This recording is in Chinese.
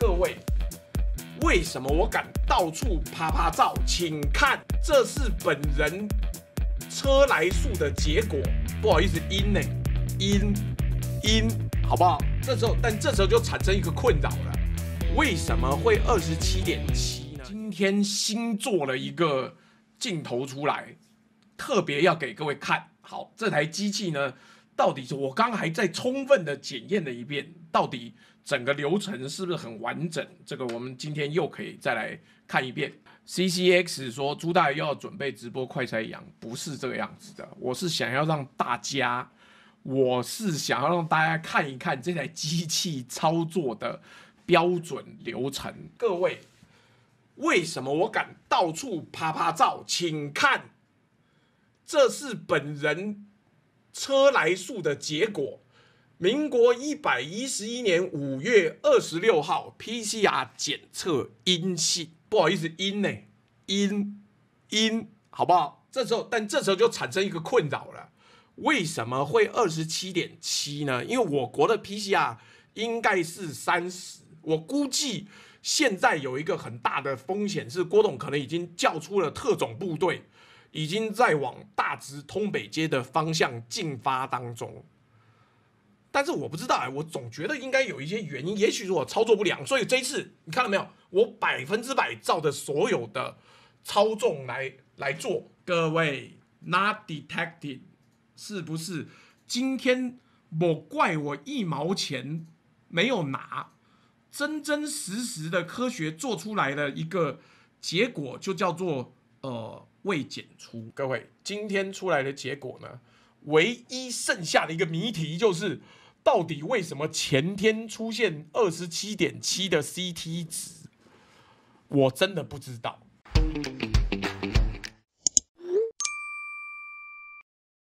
各位，为什么我敢到处啪啪照？请看，这是本人车来数的结果。不好意思，阴呢？阴阴，好不好？这时候，但这时候就产生一个困扰了。为什么会二十七点七呢？今天新做了一个镜头出来，特别要给各位看。好，这台机器呢？到底是我刚还在充分的检验了一遍，到底整个流程是不是很完整？这个我们今天又可以再来看一遍。C C X 说朱大爷要准备直播快筛阳，不是这个样子的。我是想要让大家，我是想要让大家看一看这台机器操作的标准流程。各位，为什么我敢到处啪啪照？请看，这是本人。车来数的结果，民国一百一十一年五月二十六号，PCR 检测阴性，不好意思，阴呢，阴阴，好不好？这时候，但这时候就产生一个困扰了，为什么会二十七点七呢？因为我国的 PCR 应该是三十，我估计现在有一个很大的风险是郭董可能已经叫出了特种部队。已经在往大直通北街的方向进发当中，但是我不知道哎，我总觉得应该有一些原因，也许是我操作不良，所以这一次你看到没有，我百分之百照着所有的操纵来来做。各位，not detected，是不是？今天我怪我一毛钱没有拿，真真实实的科学做出来的一个结果，就叫做呃。未检出，各位，今天出来的结果呢？唯一剩下的一个谜题就是，到底为什么前天出现二十七点七的 CT 值？我真的不知道。